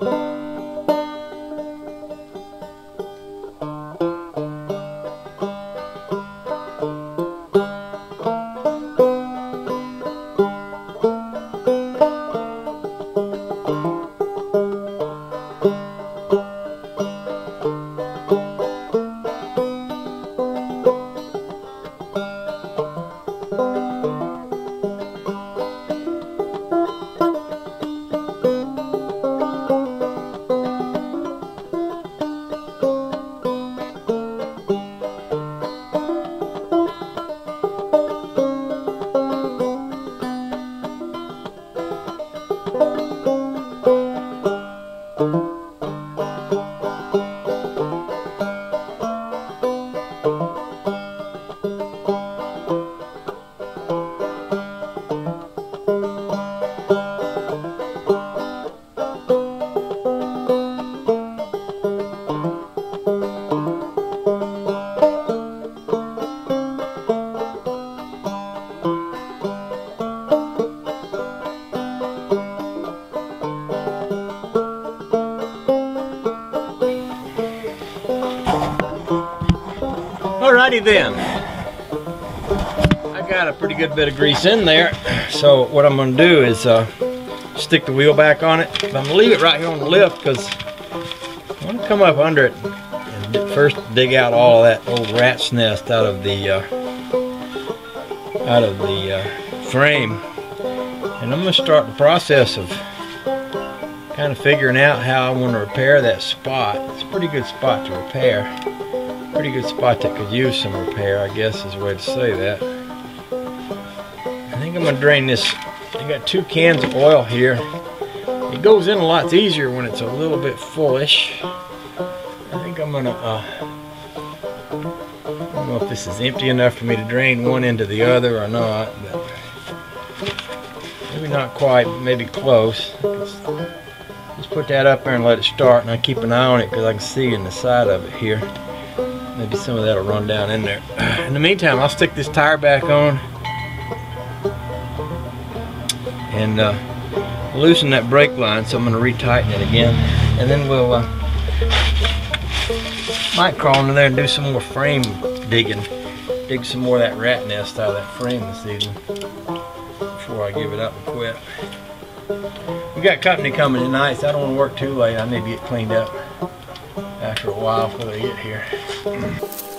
you. Alrighty then. I got a pretty good bit of grease in there. So what I'm gonna do is uh, stick the wheel back on it. I'm gonna leave it right here on the lift because I'm gonna come up under it and first dig out all that old rat's nest out of the uh, out of the uh, frame. And I'm gonna start the process of kind of figuring out how I want to repair that spot. It's a pretty good spot to repair pretty good spot that could use some repair, I guess is the way to say that. I think I'm going to drain this. I got two cans of oil here. It goes in a lot easier when it's a little bit fullish. I think I'm going to, uh, I don't know if this is empty enough for me to drain one into the other or not, but maybe not quite, maybe close. Just put that up there and let it start, and I keep an eye on it because I can see in the side of it here. Maybe some of that will run down in there. In the meantime, I'll stick this tire back on and uh, loosen that brake line. So I'm going to retighten it again, and then we'll uh, might crawl into there and do some more frame digging. Dig some more of that rat nest out of that frame this evening before I give it up and quit. We got company coming tonight, so I don't want to work too late. I need to get cleaned up after a while before they get here.